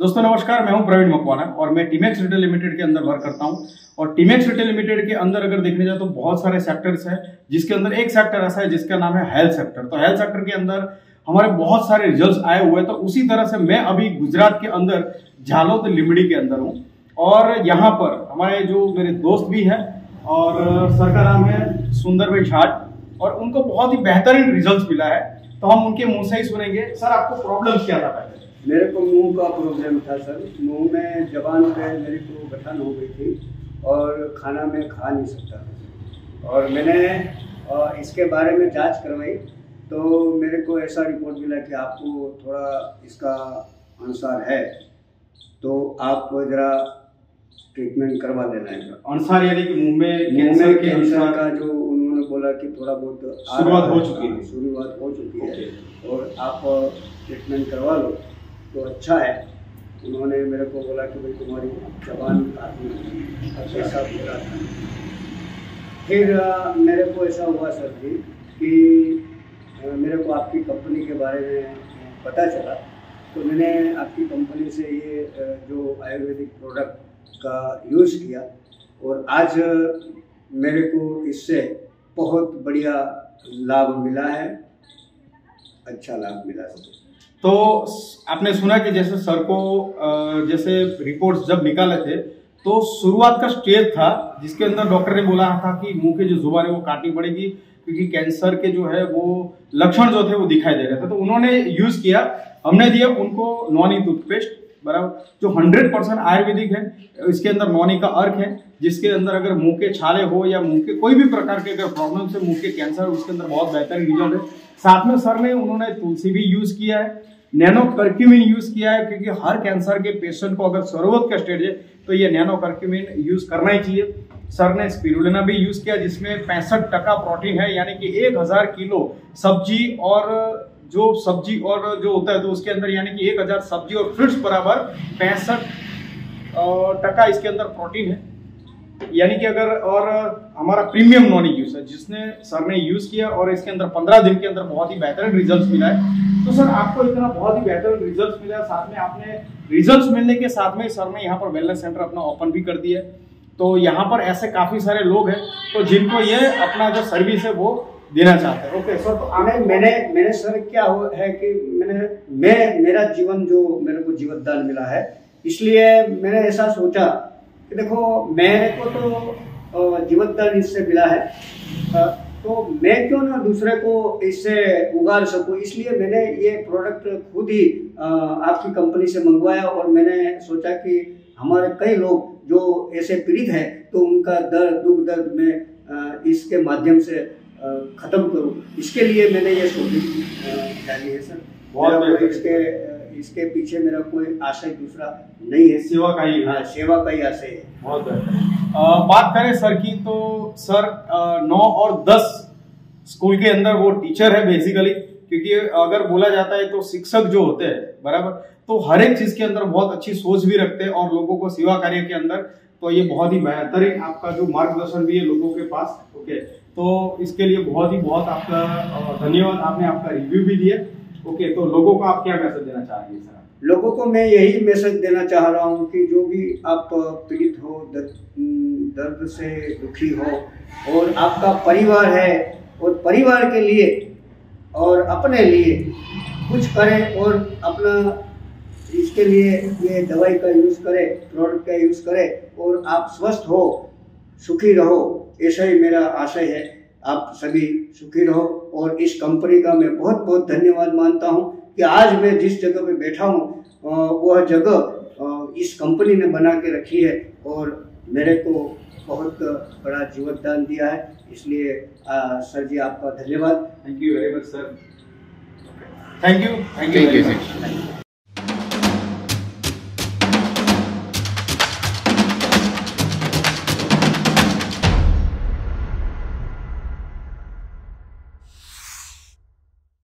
दोस्तों, नमस्कार, मैं हूँ प्रवीण मकवाना और मैं टीमेक्स रिटेल लिमिटेड के अंदर वर्क करता हूँ। और टीमेक्स रिटेल लिमिटेड के अंदर अगर देखने जाए तो बहुत सारे सेक्टर्स हैं, जिसके अंदर एक सेक्टर ऐसा है जिसका नाम है हेल्थ सेक्टर तो हेल्थ सेक्टर के अंदर हमारे बहुत सारे रिज़ल्ट आए हुए हैं तो उसी तरह से मैं अभी गुजरात के अंदर झालोद लिमड़ी के अंदर हूँ। और यहाँ पर हमारे जो मेरे दोस्त भी हैं और सर का नाम है सुंदर भाई छाट और उनको बहुत ही बेहतरीन रिज़ल्ट मिला है। तो हम उनके मुँह से ही सुनेंगे। सर, आपको प्रॉब्लम क्या था पहले? मेरे को मुँह का प्रॉब्लम था सर। मुँह में जबान पे मेरे को गठन हो गई थी और खाना में खा नहीं सकता था। और मैंने इसके बारे में जाँच करवाई। तो मेरे को ऐसा रिपोर्ट मिला कि आपको थोड़ा इसका अनुसार है। तो आप ज़रा ट्रीटमेंट करवा देना है अनुसार यानी कि मुँह में कैंसर के अनुसार का जो उन्होंने बोला कि थोड़ा बहुत शुरुआत हो चुकी है। शुरुआत हो चुकी है। और आप ट्रीटमेंट करवा लो। तो अच्छा है। उन्होंने मेरे को बोला कि भाई तुम्हारी जबान काफ़ी ऐसा बोला था। फिर मेरे को ऐसा हुआ सर जी कि मेरे को आपकी कंपनी के बारे में पता चला। तो मैंने आपकी कंपनी से ये जो आयुर्वेदिक प्रोडक्ट का यूज़ किया और आज मेरे को इससे बहुत बढ़िया लाभ मिला है। अच्छा लाभ मिला सर। तो आपने सुना कि जैसे सर को जैसे रिपोर्ट्स जब निकाले थे तो शुरुआत का स्टेज था जिसके अंदर डॉक्टर ने बोला था कि मुँह के जो ज़ुबान है वो काटनी पड़ेगी, क्योंकि कैंसर के जो है वो लक्षण जो थे वो दिखाई दे रहे थे। तो उन्होंने यूज़ किया, हमने दिया उनको नॉन नॉनी टूथपेस्ट बराबर। जो हंड्रेड परसेंट आयुर्वेदिक है, इसके अंदर नॉनी का अर्क है, जिसके अंदर अगर मुँह के छाले हो या मुँह के कोई भी प्रकार के अगर प्रॉब्लम से मुँह के कैंसर उसके अंदर बहुत बेहतरीन रिज़ल्ट है। साथ में सर ने उन्होंने तुलसी भी यूज़ किया है नैनो कर्क्यूमिन यूज़ किया है, क्योंकि हर कैंसर के पेशेंट को अगर सरोवत का स्टेज है तो ये नैनो कर्क्यूमिन यूज़ करना ही चाहिए। सर ने स्पिरुलिना भी यूज़ किया, जिसमें पैंसठ टका प्रोटीन है, यानी कि एक हज़ार किलो सब्ज़ी और जो सब्ज़ी और जो होता है तो उसके अंदर यानी कि एक हज़ार सब्ज़ी और फ्रूट्स बराबर पैंसठ टका इसके अंदर प्रोटीन है। यानी कि अगर, और हमारा प्रीमियम नॉन यूज़ है, जिसने सर ने यूज़ किया और इसके अंदर पंद्रह दिन के अंदर बहुत ही बेहतरीन रिज़ल्ट मिला है। तो सर आपको इतना बहुत ही बेहतरीन रिज़ल्ट मिला, साथ में आपने रिज़ल्ट मिलने के साथ में सर ने यहाँ पर वेलनेस सेंटर अपना ओपन भी कर दिया है। तो यहाँ पर ऐसे काफ़ी सारे लोग हैं तो जिनको ये अपना जो सर्विस है वो देना चाहते हैं। ओके सर तो आने, मैंने मैंने सर क्या हो, है कि मैंने, मैं, मेरा जीवन जो मेरे को जीवन दान मिला है, इसलिए मैंने ऐसा सोचा कि देखो, मेरे को तो जीवन दान इससे मिला है। तो मैं क्यों ना दूसरे को इससे उगार सकूँ? इसलिए मैंने ये प्रोडक्ट खुद ही आपकी कंपनी से मंगवाया और मैंने सोचा कि हमारे कई लोग जो ऐसे पीड़ित हैं तो उनका दर्द दुख दर्द में इसके माध्यम से खत्म करो। इसके लिए मैंने ये शोधी डाली है सर। बहुत इसके इसके पीछे मेरा कोई आशय दूसरा नहीं है। सेवा का ही हाँ। सेवा का ही आशय है। बहुत बात करें सर की तो सर नौ और दस स्कूल के अंदर वो टीचर है बेसिकली क्योंकि अगर बोला जाता है तो शिक्षक जो होते हैं बराबर? तो हर एक चीज़ के अंदर बहुत अच्छी सोच भी रखते हैं और लोगों को सेवा कार्य के अंदर तो ये बहुत ही बेहतरीन आपका जो मार्गदर्शन भी है लोगों के पास ओके? तो इसके लिए बहुत ही बहुत आपका धन्यवाद। आपने आपका रिव्यू भी दिया। ओके तो लोगों को आप क्या मैसेज देना चाहेंगे सर लोगों को मैं यही मैसेज देना चाह रहा हूँ कि जो भी आप पीड़ित हो, दर्द से दुखी हो, और आपका परिवार है, और परिवार के लिए, और अपने लिए कुछ करें, और अपना इसके लिए ये दवाई का यूज़ करें प्रोडक्ट का यूज़ करें, और आप स्वस्थ हो, सुखी रहो। ऐसा ही मेरा आशय है। आप सभी सुखी रहो और इस कंपनी का मैं बहुत बहुत धन्यवाद मानता हूँ कि आज मैं जिस जगह पे बैठा हूँ वह जगह इस कंपनी ने बना के रखी है और मेरे को बहुत बड़ा जीवनदान दिया है। इसलिए आ, सर जी आपका धन्यवाद। Thank you very much sir thank you thank you thank you